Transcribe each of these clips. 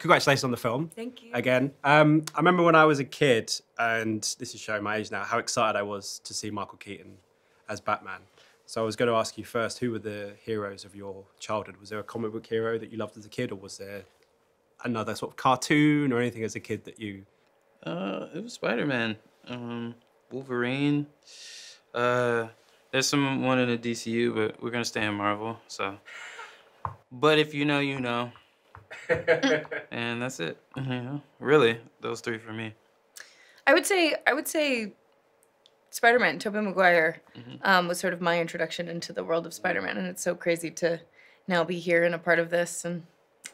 Congratulations on the film. Thank you. Again, um, I remember when I was a kid, and this is showing my age now, how excited I was to see Michael Keaton as Batman. So I was going to ask you first, who were the heroes of your childhood? Was there a comic book hero that you loved as a kid, or was there another sort of cartoon or anything as a kid that you? Uh, it was Spider Man, um, Wolverine. Uh, there's someone in the DCU, but we're gonna stay in Marvel. So, but if you know, you know. and that's it. You know, really, those three for me. I would say I would say Spider-Man, Tobey Maguire, um, was sort of my introduction into the world of Spider-Man, and it's so crazy to now be here and a part of this and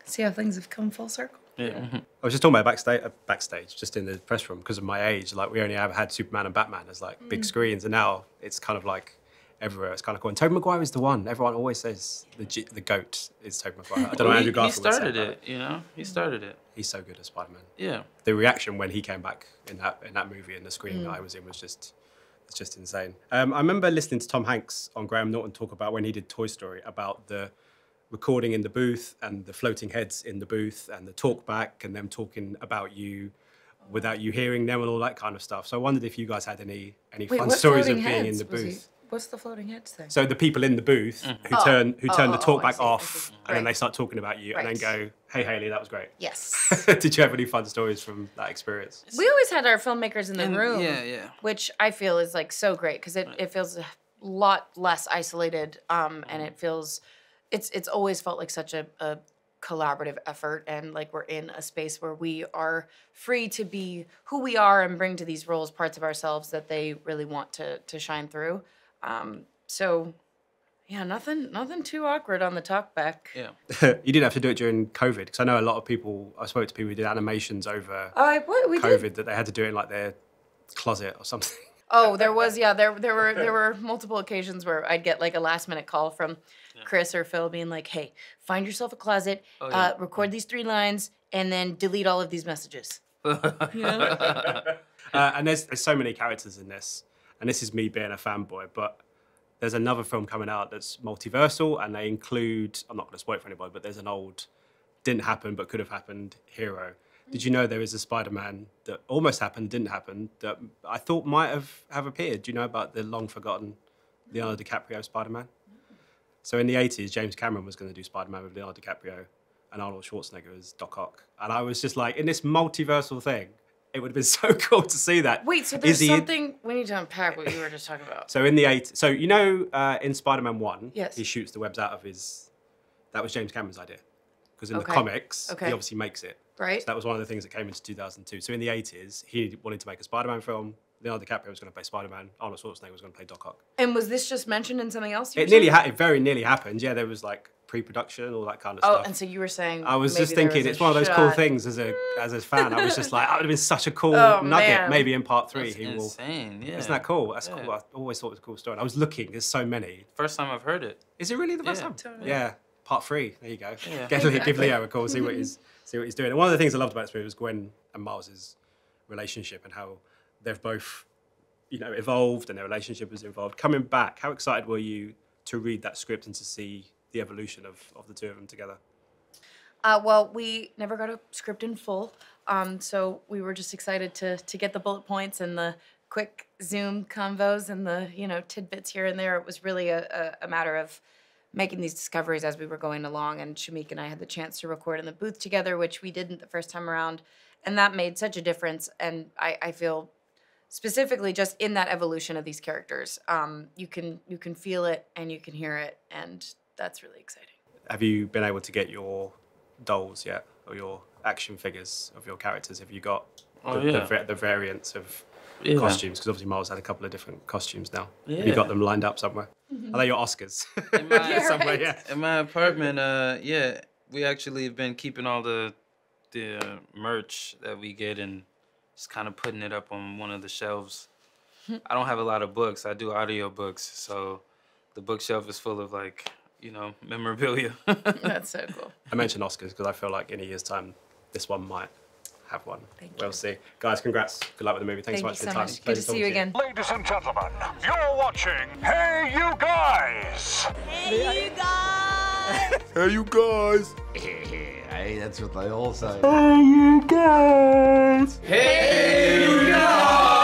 see how things have come full circle. Yeah. mhm. I was just talking about backstage, uh, backstage, just in the press room, because of my age. Like we only ever had Superman and Batman as like big screens, and now it's kind of like everywhere. It's kind of cool. And Tobey Maguire is the one. Everyone always says the G- the goat is Tobey Maguire. I don't know. Well, what he, Andrew he Garfield would say started about it. You know, he started it. He's so good as Spider Man. Yeah. The reaction when he came back in that in that movie and the screen that I was in was just it's just insane. Um, I remember listening to Tom Hanks on Graham Norton talk about when he did Toy Story about the recording in the booth and the floating heads in the booth and the talk back and them talking about you without you hearing them and all that kind of stuff. So I wondered if you guys had any any fun stories of being heads in the booth. What's the floating heads thing? So the people in the booth who Oh. turn who Oh, turn oh, the oh, talk I back off see. and then they start talking about you and then go, "Hey Hailee, that was great." Yes. Did you have any fun stories from that experience? we always had our filmmakers in the And- room. yeah, yeah. Which I feel is like so great because it, it feels a lot less isolated um, and it feels it's it's always felt like such a, a collaborative effort and like we're in a space where we are free to be who we are and bring to these roles parts of ourselves that they really want to to shine through. Um, so yeah, nothing nothing too awkward on the talk back. Yeah. you didn't have to do it during COVID because I know a lot of people. I spoke to people who did animations over Oh, I, what we COVID did. that they had to do it in like their closet or something. Oh, there was yeah, there there were there were multiple occasions where I'd get like a last minute call from Chris or Phil being like, "Hey, find yourself a closet, Oh, uh, yeah. record these three lines, and then delete all of these messages." Uh, and there's there's so many characters in this, and this is me being a fanboy, but. There's another film coming out that's multiversal, and they include. I'm not going to spoil it for anybody, but there's an old, didn't happen but could have happened hero. Did you know there is a Spider-Man that almost happened, didn't happen, that I thought might have have appeared? Do you know about the long forgotten Leonardo DiCaprio Spider-Man? So in the 80s, James Cameron was going to do Spider-Man with Leonardo DiCaprio, and Arnold Schwarzenegger was Doc Ock. And I was just like, in this multiversal thing, it would have been so cool to see that. Wait, so there's something we need to unpack what you were just talking about. So in the eight, so you know, uh, in Spider-Man One, Yes. he shoots the webs out of his. That was James Cameron's idea, because in Okay. the comics, Okay. he obviously makes it. Right? So that was one of the things that came into 2002. So in the 80s, he wanted to make a Spider-Man film. Leonardo DiCaprio was going to play Spider-Man. Arnold Schwarzenegger was going to play Doc Ock. And was this just mentioned in something else? It nearly ha- it very nearly happened. Yeah, there was like pre-production, all that kind of Oh, stuff. Oh, and so you were saying. I was maybe just thinking, was it's one of those cool things as a as a fan. I was just like, that would have been such a cool Oh, nugget. man. Maybe in part three, That's he will. insane. Yeah. Isn't that cool? That's Yeah. cool. I always thought it was a cool story. And I was looking. There's so many. First time I've heard it. Is it really the first Yeah. time? Totally. Yeah. Part three. There you go. Yeah. Give, give Leo a call. See what he's see what he's doing. And one of the things I loved about this movie was Gwen and Miles's relationship and how they've both, you know, evolved and their relationship has evolved. Coming back, how excited were you to read that script and to see the evolution of, of the two of them together? Uh, well, we never got a script in full, um, so we were just excited to to get the bullet points and the quick Zoom convos and the you know tidbits here and there. It was really a, a, a matter of making these discoveries as we were going along. And Shameik and I had the chance to record in the booth together, which we didn't the first time around, and that made such a difference. And I, I feel specifically just in that evolution of these characters, um, you can you can feel it and you can hear it, and that's really exciting. Have you been able to get your dolls yet, or your action figures of your characters? Have you got Oh, the, yeah. the, the variants of Yeah. costumes? Because obviously Miles had a couple of different costumes now. Have you got them lined up somewhere? Are they your Oscars? my- Yeah, somewhere, right. yeah. In my apartment, uh, yeah, we actually have been keeping all the the uh, merch that we get and just kind of putting it up on one of the shelves. I don't have a lot of books. I do audio books, so the bookshelf is full of like you know, memorabilia. That's so cool. I mentioned Oscars because I feel like in a year's time, this one might have one. Thank we'll you. see. Guys, congrats. Good luck with the movie. Thanks Thank so much for your so time. Much. Good to see you again. Ladies and gentlemen, you're watching Hey You Guys! Hey You Guys! hey You Guys! Hey, that's what they all say. Hey You Guys! Hey You Guys!